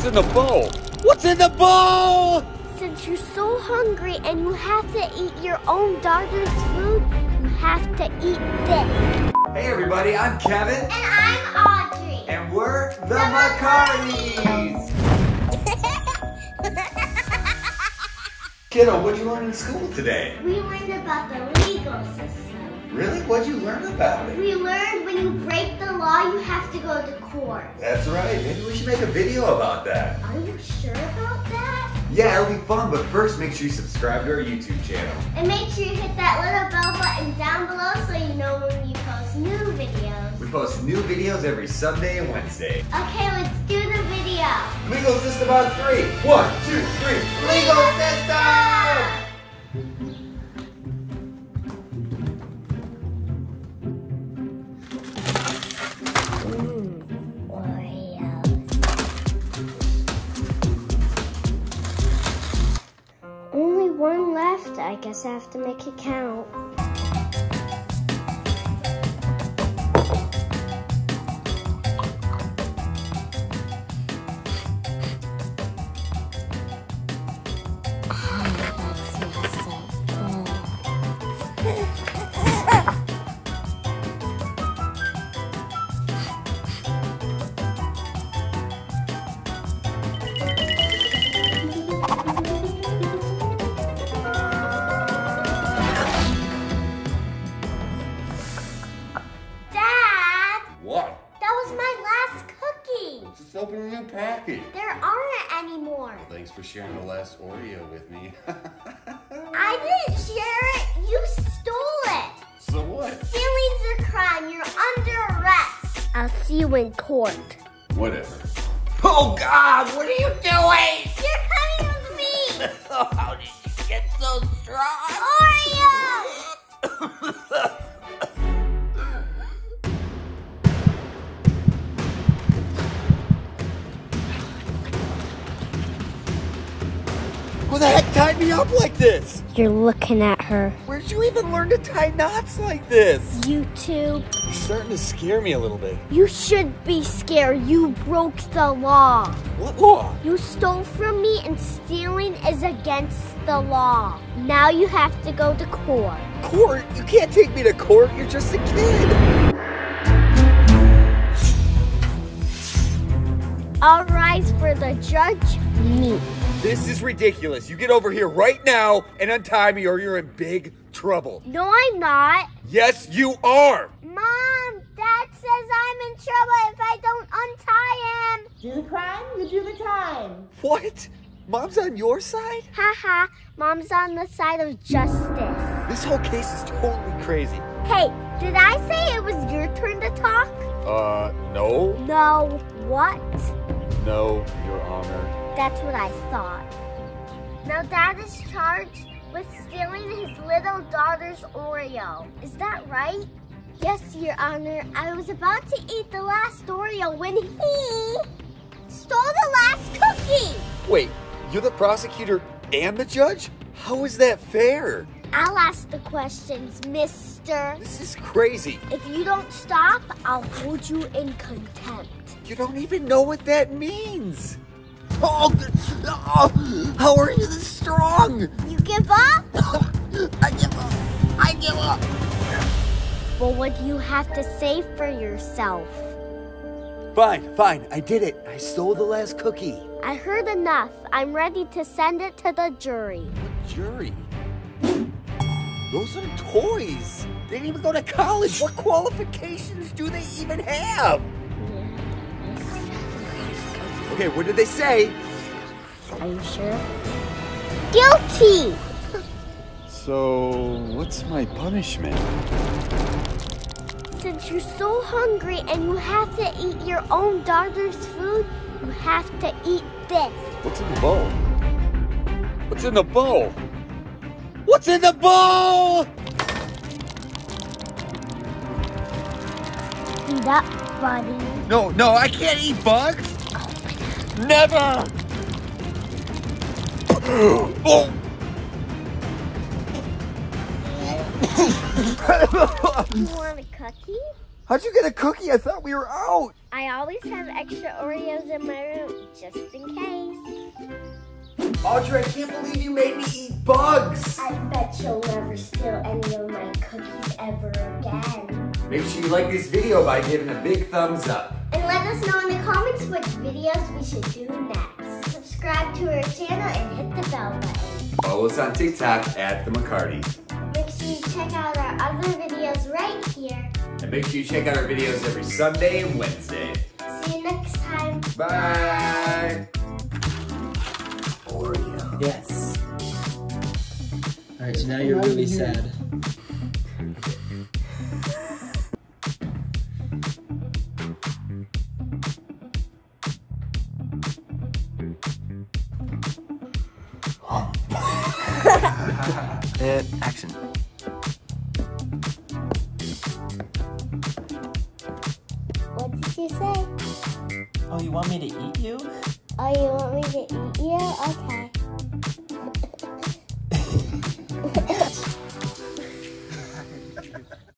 What's in the bowl? What's in the bowl? Since you're so hungry and you have to eat your own daughter's food, you have to eat this. Hey everybody, I'm Kevin. And I'm Audri. And we're the, the Kiddo, what'd you learn in school today? We learned about the legal system. Really? What'd you learn about it? We learned to go to court. That's right. Maybe we should make a video about that. Are you sure about that? Yeah, it'll be fun, but first make sure you subscribe to our YouTube channel. And make sure you hit that little bell button down below so you know when we post new videos. We post new videos every Sunday and Wednesday. Okay, let's do the video. Legal system on three. One, two, three. Legal system! Guess I have to make it count. Just open a new package. There aren't anymore. Thanks for sharing the last Oreo with me. I didn't share it. You stole it. so what? Stealing's a crime. You're under arrest. I'll see you in court. Whatever. Oh God, what are you doing? You're coming with me. Oh, how did you get so strong? Who the heck tied me up like this? You're looking at her. Where'd you even learn to tie knots like this? YouTube. You're starting to scare me a little bit. You should be scared. You broke the law. What law? You stole from me and stealing is against the law. Now you have to go to court. Court? You can't take me to court. You're just a kid. All rise for the judge, me. This is ridiculous. You get over here right now and untie me or you're in big trouble. No, I'm not. Yes, you are. Mom, Dad says I'm in trouble if I don't untie him. Do the crime, you do the time. What? Mom's on your side? Haha, Mom's on the side of justice. This whole case is totally crazy. Hey, did I say it was your turn to talk? Uh, no. No, what? No, Your Honor. That's what I thought. Now Dad is charged with stealing his little daughter's Oreo. Is that right? Yes, Your Honor. I was about to eat the last Oreo when he stole the last cookie. Wait, you're the prosecutor and the judge? How is that fair? I'll ask the questions, mister. This is crazy. If you don't stop, I'll hold you in contempt. You don't even know what that means. Oh, oh, how are you this strong? You give up? I give up. I give up. Well, what do you have to say for yourself? Fine, fine. I did it. I stole the last cookie. I heard enough. I'm ready to send it to the jury. Jury. Those are toys. They didn't even go to college. What qualifications do they even have? Okay, what did they say? Are you sure? Guilty! So, what's my punishment? Since you're so hungry and you have to eat your own daughter's food, you have to eat this. What's in the bowl? What's in the bowl? What's in the bowl? Eat up, buddy. No, no, I can't eat bugs. Never. oh. You want a cookie? How'd you get a cookie? I thought we were out. I always have extra Oreos in my room just in case. Audri, I can't believe you made me eat bugs. I bet you'll never steal any of my cookies ever again. Make sure you like this video by giving a big thumbs up. And let us know in the comments what videos we should do next. Subscribe to our channel and hit the bell button. Follow us on TikTok at The McCarty. Make sure you check out our other videos right here. And make sure you check out our videos every Sunday and Wednesday. See you next time. Bye. Oreo. Yes. All right, so now you're really sad. uh, action. What did you say? Oh, you want me to eat you? Oh, you want me to eat you? Okay.